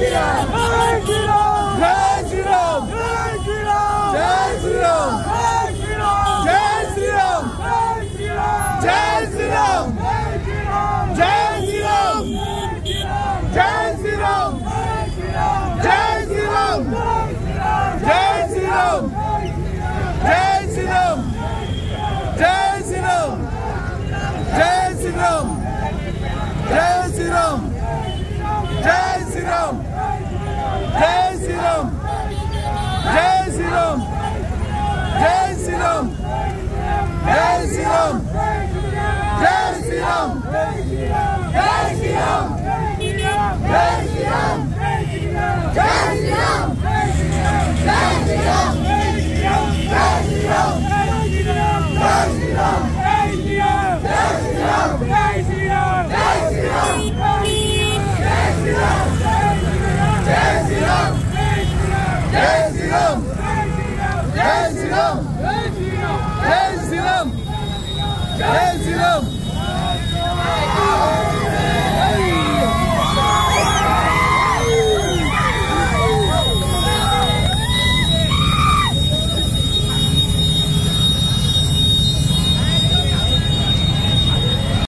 Yeah. Jai Sri Ram! Jai Sri Ram!